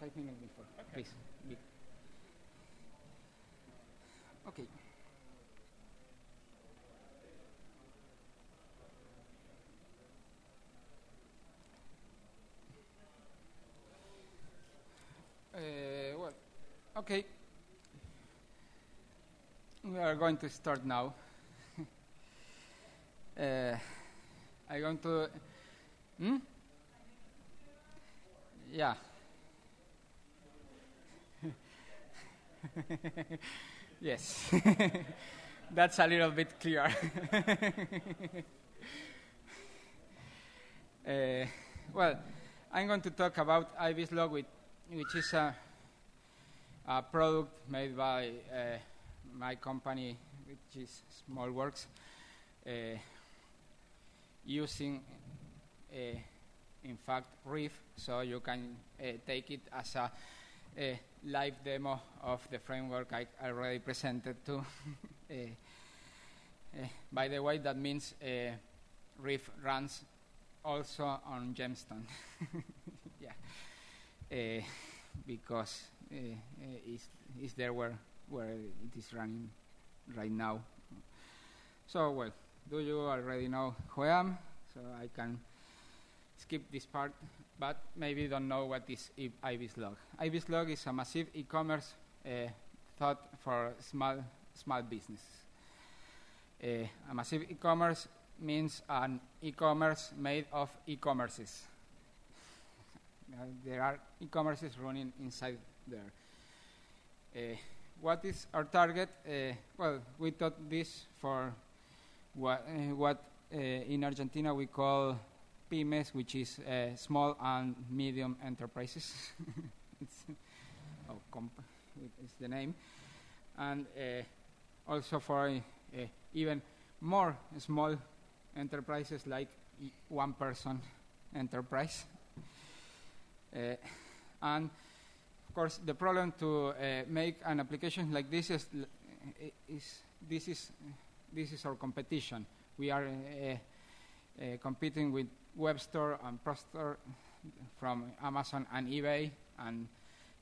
Five minutes before, please. Be- Okay. Uh, well, okay. We are going to start now. uh, I'm going to. Hmm? Yeah. yes. That's a little bit clear. uh, well, I'm going to talk about iBizlog, which, is a, a product made by uh, my company, which is Smallworks, uh, using, uh, in fact, Reef, so you can take it as a live demo of the framework I already presented to. uh, uh, by the way, that means uh, Reef runs also on Gemstone. yeah, because it's, it's there where where it is running right now. So well, do you already know who I am? So I can skip this part, but maybe don't know what is I- iBizlog. Ibis Log is a massive e-commerce uh, thought for small small business. Uh, a massive e-commerce means an e-commerce made of e-commerces. Uh, there are e-commerces running inside there. Uh, what is our target? Uh, well, we thought this for what, uh, what uh, in Argentina we call pymes, which is uh, small and medium enterprises. it's, oh, comp is the name. And uh, also for uh, even more small enterprises like one person enterprise. Uh, and of course, the problem to uh, make an application like this is, is this is this is our competition. We are uh, uh, competing with WebStore and ProStore from Amazon and eBay, and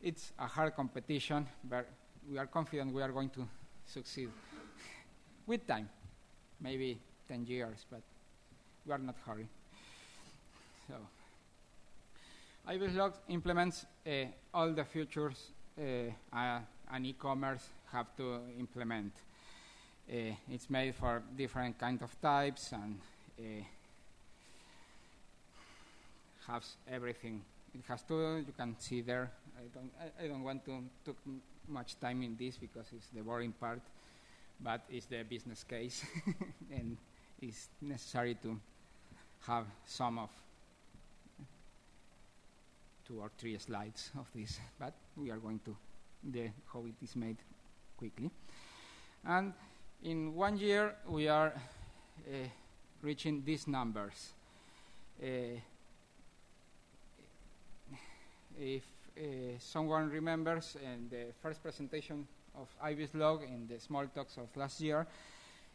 it's a hard competition, but we are confident we are going to succeed with time, maybe 10 years, but we are not hurry. So, iBizlog implements uh, all the features uh, uh, an e-commerce have to implement. Uh, it's made for different kind of types and uh, has everything. It has to. You can see there. I don't. I, I don't want to take much time in this because it's the boring part, but it's the business case, and it's necessary to have some of two or three slides of this. But we are going to the how it is made quickly, and in one year we are uh, reaching these numbers. Uh, if uh, someone remembers in the first presentation of iBizlog in the Smalltalks of last year,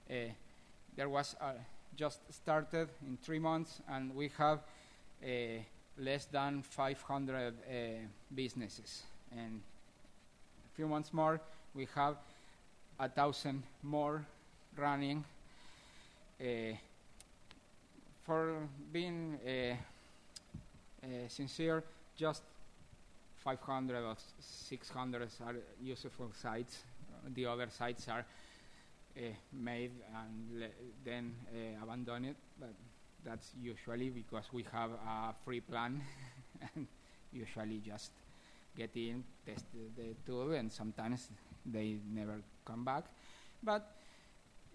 uh, there was just started in three months, and we have uh, less than 500 uh, businesses. And a few months more, we have a thousand more running. Uh, for being uh, uh, sincere, just 500 or 600 are useful sites. The other sites are uh, made and then uh, abandoned, but that's usually because we have a free plan and usually just get in, test the, the tool, and sometimes they never come back. But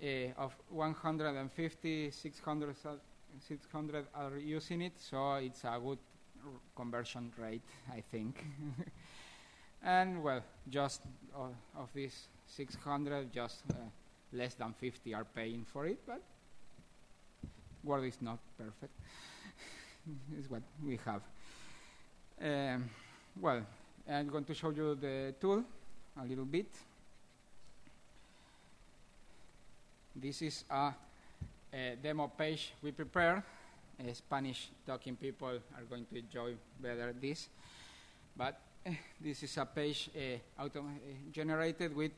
uh, of 150, 600, are- 600 are using it, so it's a good conversion rate, I think. and well, just uh, of these 600, just uh, less than 50 are paying for it, but world is not perfect. is what we have. Um, well, I'm going to show you the tool a little bit. This is a, a demo page we prepared. Uh, Spanish talking people are going to enjoy better this. But this is a page uh, auto- uh, generated with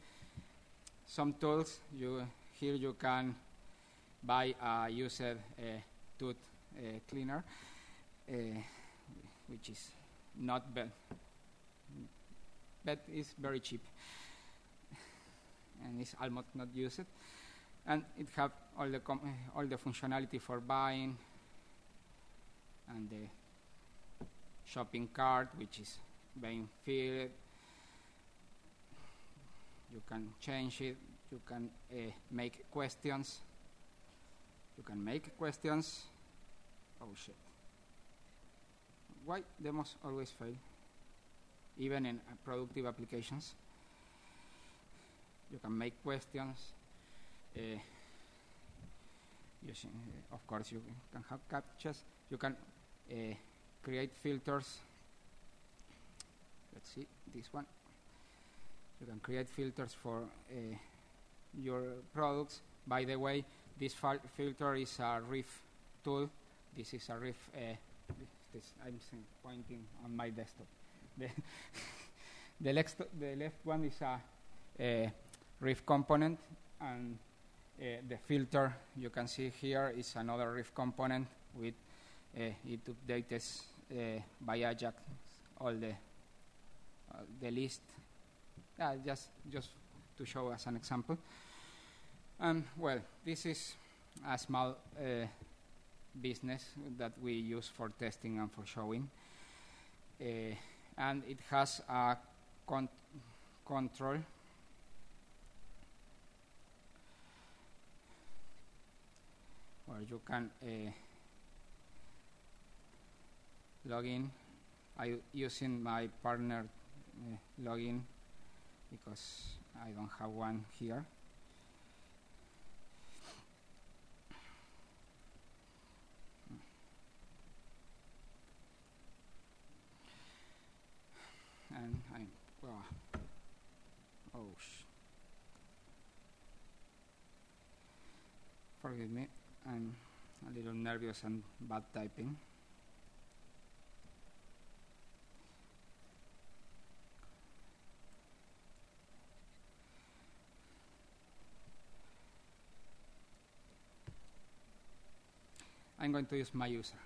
some tools. You here you can buy a used uh, tooth uh, cleaner, uh, which is not bad, but it's very cheap and it's almost not used. And it have all the uh, all the functionality for buying and the shopping cart, which is being filled. You can change it. You can uh, make questions. You can make questions. Oh shit. Why demos always fail? Even in uh, productive applications. You can make questions. Uh, using, uh, of course, you can have captchas. You can create filters. Let's see this one. You can create filters for uh, your products. By the way, this fil- filter is a Reef tool. This is a Reef. Uh, this I'm pointing on my desktop. The, the, left, the left one is a, a Reef component, and uh, the filter you can see here is another Reef component with uh, it updates by Ajax all the the list. Uh, just just to show as an example. And well, this is a small uh, business that we use for testing and for showing, uh, and it has a con- control. Where you can uh, log in I using my partner uh, login because I don't have one here. And I, well, oh, forgive me, I'm a little nervous and bad typing. I'm going to use my user.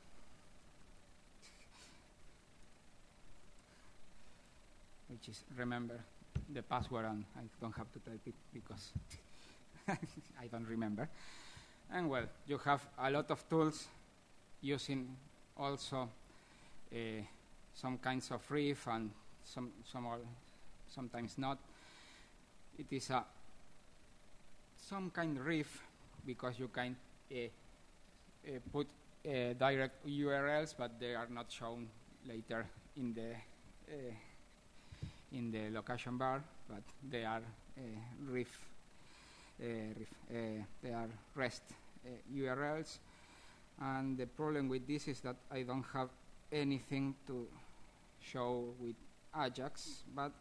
Which is, remember, the password, and I don't have to type it because I don't remember. And well, you have a lot of tools using also uh, some kinds of riff and some, some are sometimes not. It is a some kind of riff because you can uh, put uh, direct URLs, but they are not shown later in the uh, in the location bar. But they are uh, uh, uh, they are REST URLs. And the problem with this is that I don't have anything to show with Ajax, but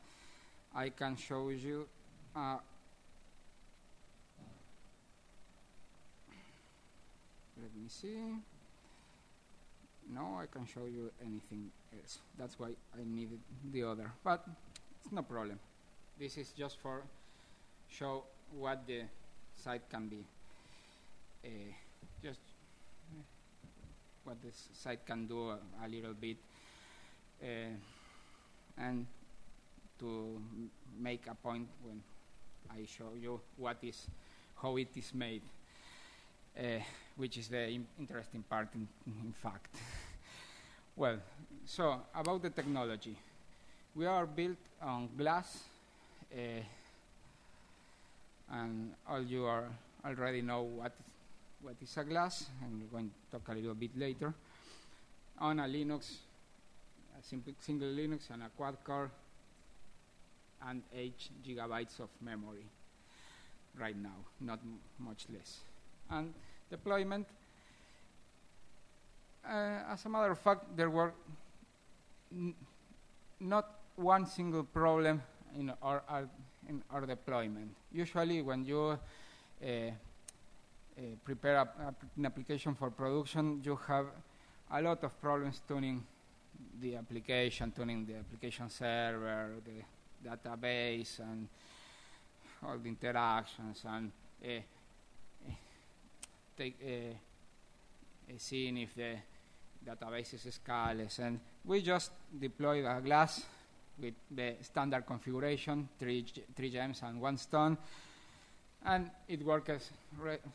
I can show you. Uh, let me see. No, I can show you anything else. That's why I needed the other. But it's no problem. This is just for show what the site can be. Uh, just what this site can do a, a little bit, uh, and to make a point when I show you what is how it is made, which is the interesting part, in, in fact. well, so about the technology, we are built on glass, uh, and all you are already know what what is a glass, and we're going to talk a little bit later, on a Linux, a simple single Linux and a quad core, and 8 gigabytes of memory right now, not much less. And deployment, uh, as a matter of fact, there were not one single problem in our, our, in our deployment. Usually when you uh, uh, prepare a, a, an application for production, you have a lot of problems tuning the application, tuning the application server, the database, and all the interactions, and uh, take, seeing if the database is scaleless. And we just deployed a glass with the standard configuration, three, three gems and one stone. And it works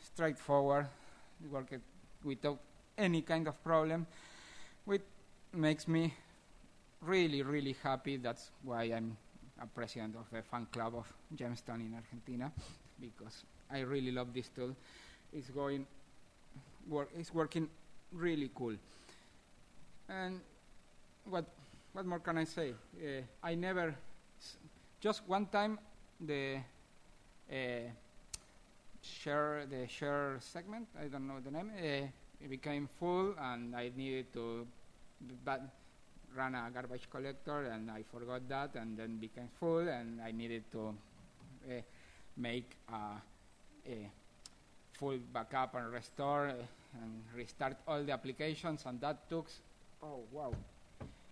straightforward. It worked without any kind of problem, which makes me really, really happy. That's why I'm a president of the fan club of Gemstone in Argentina, because I really love this tool. It's going, work, it's working really cool. And what what more can I say? Uh, I never, just one time, the uh, share the share segment. I don't know the name. Uh, it became full, and I needed to run a garbage collector, and I forgot that, and then became full, and I needed to uh, make a, a, full backup and restore and restart all the applications, and that took oh wow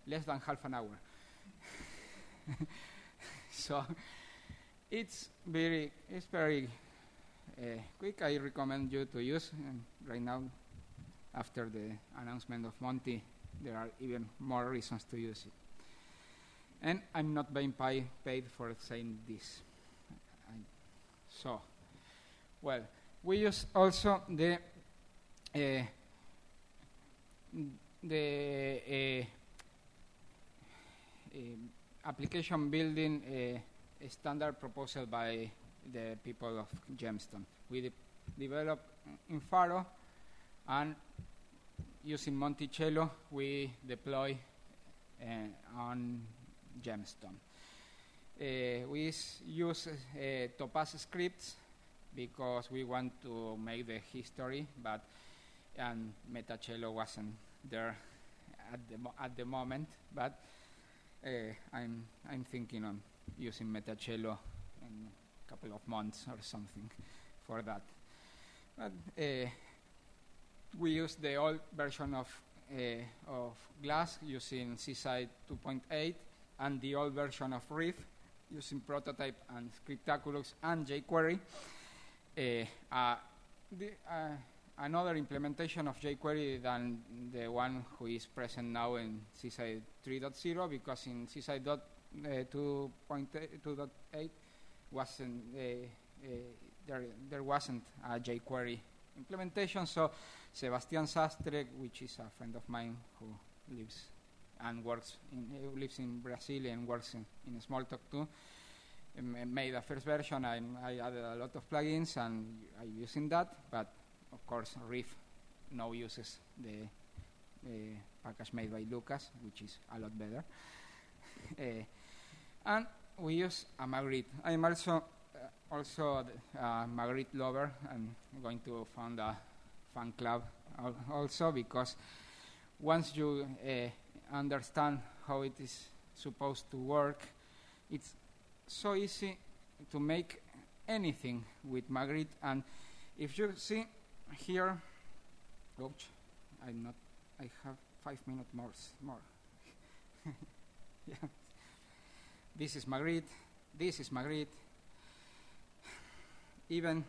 less than half an hour. so it's very it's very uh, quick. I recommend you to use um, right now. After the announcement of Monty, there are even more reasons to use it. And I'm not being pay paid for saying this. I so, well, we use also the uh, the uh, um, application building standard proposal by the people of Gemstone. We de developed in Pharo and using Monticello we deploy on Gemstone. We use Topaz scripts because we want to make the history, but and Metacello wasn't there at the, at the moment, but uh, I'm, I'm thinking on using Metacello in a couple of months or something for that. But uh, we use the old version of, uh, of Glass using Seaside 2.8 and the old version of Reef using Prototype and Scriptaculous and jQuery. Uh, the, another implementation of jQuery than the one who is present now in Seaside 3.0 because in Seaside uh, 2.8 wasn't uh, there, there wasn't a jQuery implementation. So Sebastian Sastre, which is a friend of mine who lives and works in, lives in Brazil and works in, in Smalltalk too, made a first version. I, I added a lot of plugins and I'm using that, but of course, Reef now uses the uh, package made by Lukas, which is a lot better. uh, and we use a Magritte. I'm also uh, also a Magritte lover. I'm going to found a fan club al also because once you uh, understand how it is supposed to work, it's so easy to make anything with Magritte. And if you see here, ouch, I'm not, I have five minutes more. more. yeah. This is Magritte, this is Magritte. Even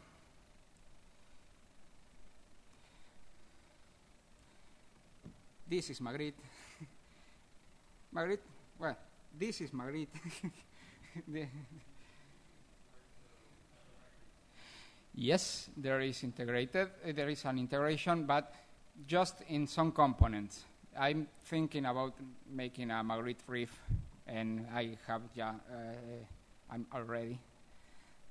this is Magritte. Magritte, well, this is Magritte. Yes, there is integrated. Uh, there is an integration, but just in some components. I'm thinking about making a Magritte Reef, and I have ja, uh, I'm already.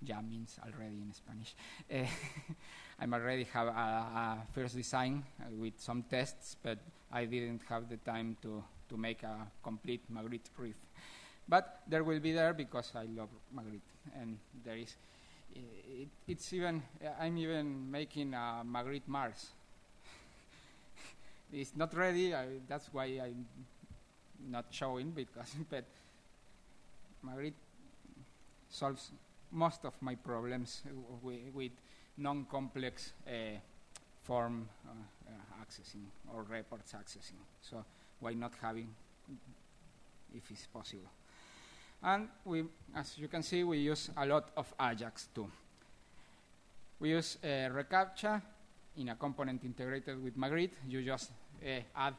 Ja means already in Spanish. Uh, I'm already have a, a first design with some tests, but I didn't have the time to to make a complete Magritte Reef. But there will be there because I love Magritte, and there is it, it's even, I'm even making a Magritte Mars. it's not ready, I, that's why I'm not showing, because, but Magritte solves most of my problems with, with non-complex uh, form uh, accessing or reports accessing. So why not having if it's possible. And we, as you can see, we use a lot of Ajax too. We use uh, reCAPTCHA in a component integrated with Magritte. You just uh, add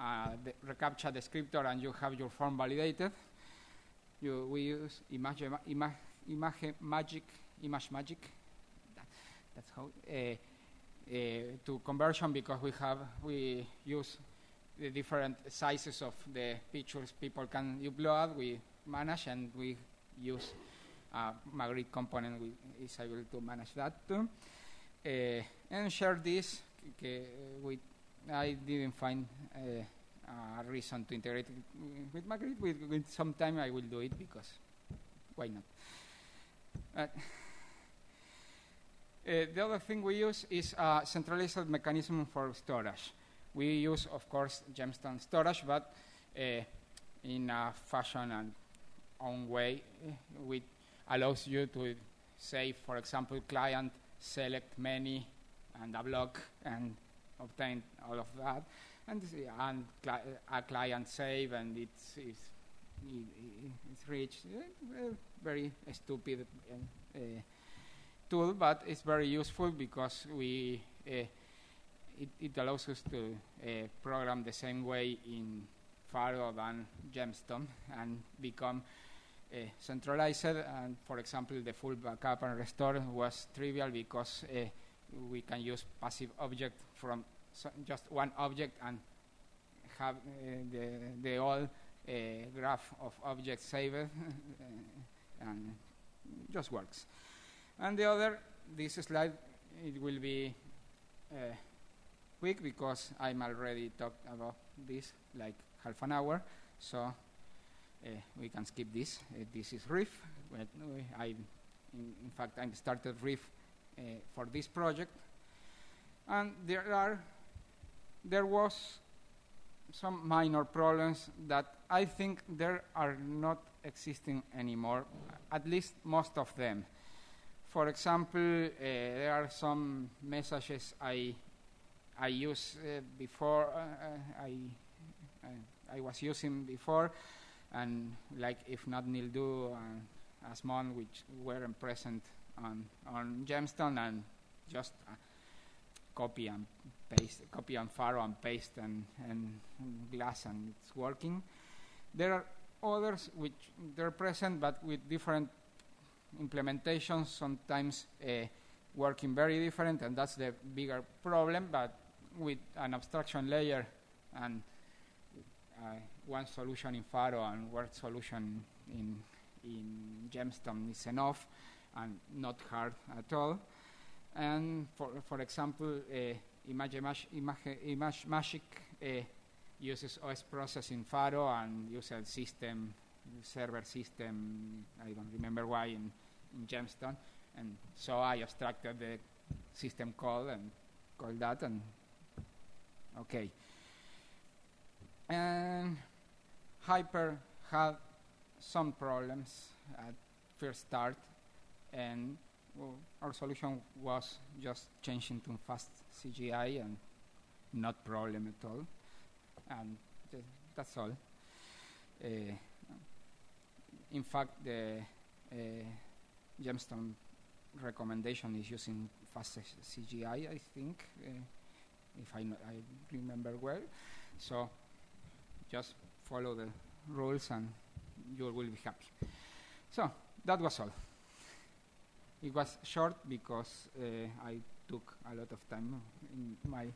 uh, the reCAPTCHA descriptor and you have your form validated. You, we use image, image, ImageMagick, image magic. That, that's how uh, uh, to conversion because we have we use the different sizes of the pictures people can upload. We manage and we use a Magritte component we is able to manage that too. Uh, and share this with I didn't find uh, a reason to integrate with Magritte. With, with some time I will do it because why not? Uh, the other thing we use is a centralized mechanism for storage. We use, of course, Gemstone storage, but uh, in a fashion and own way, which allows you to say, for example, client select many and a block and obtain all of that, and, and cli a client save and it's it's, it's reached. Uh, very stupid uh, tool, but it's very useful because we uh, it, it, allows us to uh, program the same way in Pharo than Gemstone and become uh, centralized. And for example, the full backup and restore was trivial because uh, we can use passive object from so just one object and have uh, the, the whole graph of objects saved and just works. And the other, this slide, it will be uh, quick because I'm already talked about this like half an hour, so uh, we can skip this. Uh, this is Reef. I, in, in, fact, I started Reef uh, for this project, and there are, there was some minor problems that I think there are not existing anymore, at least most of them. For example, uh, there are some messages I I used uh, before uh, uh I, I, I was using before, and like if not Nildu and Asmon, which weren't present on on Gemstone, and just uh, copy and paste, copy and Pharo and paste and, and glass, and it's working. There are others which they're present, but with different implementations, sometimes uh, working very different, and that's the bigger problem. But with an abstraction layer and uh, one solution in Pharo and one solution in in Gemstone is enough and not hard at all. And for for example, uh, Image, Image, ImageMagick uh, uses OS process in Pharo and uses system server system. I don't remember why in in Gemstone, and so I abstracted the system call and called that, and okay. And Hyper had some problems at first start, and well, our solution was just changing to fast CGI and not problem at all, and th that's all. Uh, in fact, the uh, Gemstone recommendation is using fast CGI, I think, uh, if I, I remember well. So just follow the rules and you will be happy. So that was all. It was short because uh, I took a lot of time in my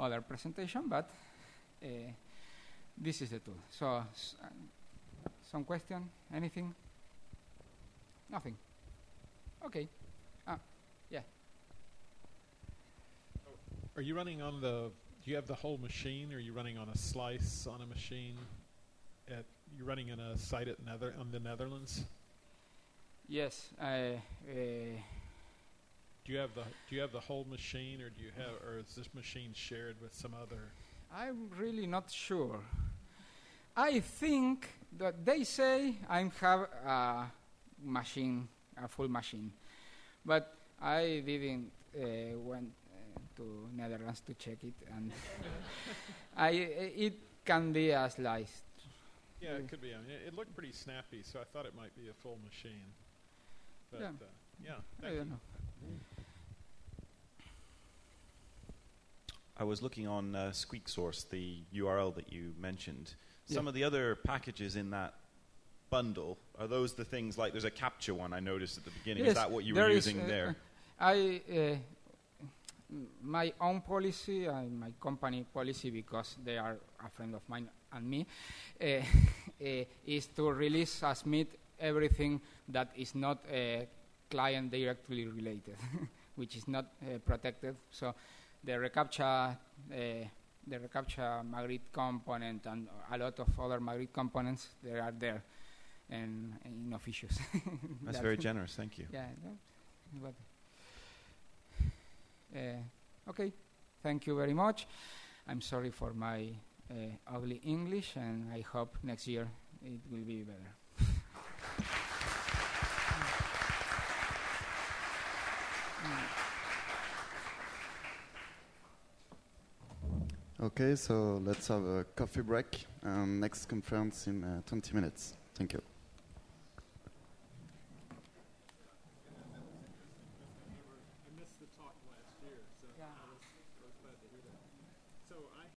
other presentation, but uh, this is the tool. So, some question? Anything? Nothing. Okay. Ah, yeah. Are you running on the? Do you have the whole machine? Or are you running on a slice on a machine? At you're running in a site at Nether on the Netherlands. Yes. Uh, do you have the Do you have the whole machine, or do you have, or is this machine shared with some other? I'm really not sure. I think that they say I have a machine, a full machine. But I didn't uh, went to Netherlands to check it, and I it can be a slice. Yeah, it could be. I mean, it, it looked pretty snappy, so I thought it might be a full machine. But Yeah. uh, yeah, I don't you. know. I was looking on uh, SqueakSource, the URL that you mentioned. Yeah. Some of the other packages in that bundle are those the things like there's a capture one I noticed at the beginning. Yes, is that what you there were is, using uh, there? I uh, m- my own policy and my company policy because they are a friend of mine and me uh, uh, is to release as meet everything that is not uh, client directly related, which is not uh, protected. So the reCAPTCHA, uh, the reCAPTCHA Magritte component and a lot of other Magritte components, they are there and, and in officials. That's That- very generous. Thank you. yeah. Uh, okay. Thank you very much. I'm sorry for my uh, ugly English, and I hope next year it will be better. Okay, so let's have a coffee break. Um, next conference in uh, 20 minutes. Thank you.